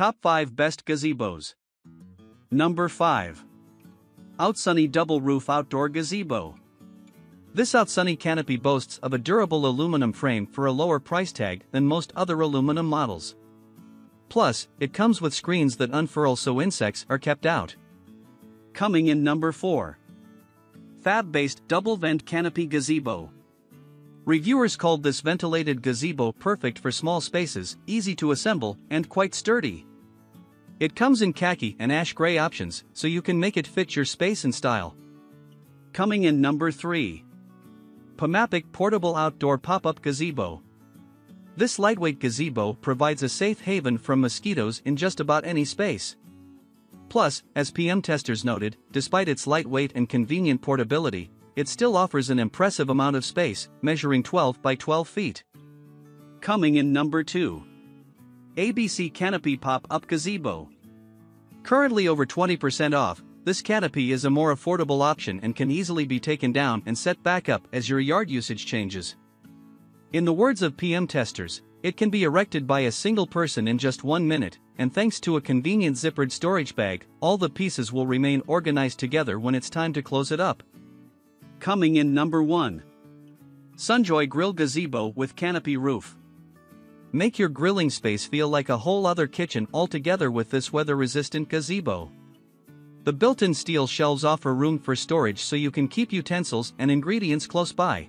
Top 5 Best Gazebos. Number 5. Outsunny Double Roof Outdoor Gazebo. This Outsunny canopy boasts of a durable aluminum frame for a lower price tag than most other aluminum models. Plus, it comes with screens that unfurl so insects are kept out. Coming in number 4. Fab-based double vent canopy gazebo. Reviewers called this ventilated gazebo perfect for small spaces, easy to assemble, and quite sturdy. It comes in khaki and ash gray options, so you can make it fit your space and style. Coming in number 3. Pamapic Portable Outdoor Pop-Up Gazebo. This lightweight gazebo provides a safe haven from mosquitoes in just about any space. Plus, as PM testers noted, despite its lightweight and convenient portability, it still offers an impressive amount of space, measuring 12 by 12 feet. Coming in number 2. ABC Canopy Pop-Up Gazebo. Currently over 20% off, this canopy is a more affordable option and can easily be taken down and set back up as your yard usage changes. In the words of PM testers, it can be erected by a single person in just one minute, and thanks to a convenient zippered storage bag, all the pieces will remain organized together when it's time to close it up. Coming in number 1. Sunjoy Grill Gazebo with Canopy Roof. Make your grilling space feel like a whole other kitchen altogether with this weather-resistant gazebo. The built-in steel shelves offer room for storage so you can keep utensils and ingredients close by.